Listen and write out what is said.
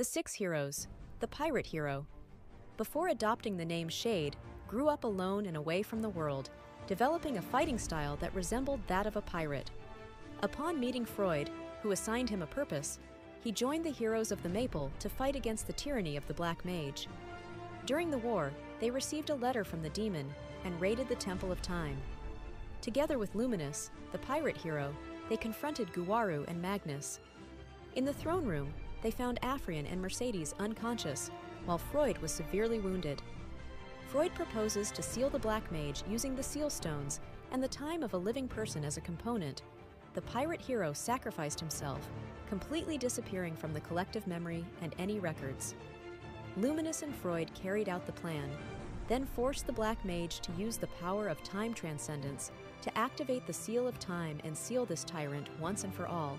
The Six Heroes, the Pirate Hero. Before adopting the name Shade, grew up alone and away from the world, developing a fighting style that resembled that of a pirate. Upon meeting Freud, who assigned him a purpose, he joined the heroes of the Maple to fight against the tyranny of the Black Mage. During the war, they received a letter from the demon and raided the Temple of Time. Together with Luminous, the pirate hero, they confronted Guwaru and Magnus. In the throne room, they found Afrian and Mercedes unconscious, while Freud was severely wounded. Freud proposes to seal the Black Mage using the seal stones and the time of a living person as a component. The pirate hero sacrificed himself, completely disappearing from the collective memory and any records. Luminous and Freud carried out the plan, then forced the Black Mage to use the power of time transcendence to activate the Seal of Time and seal this tyrant once and for all,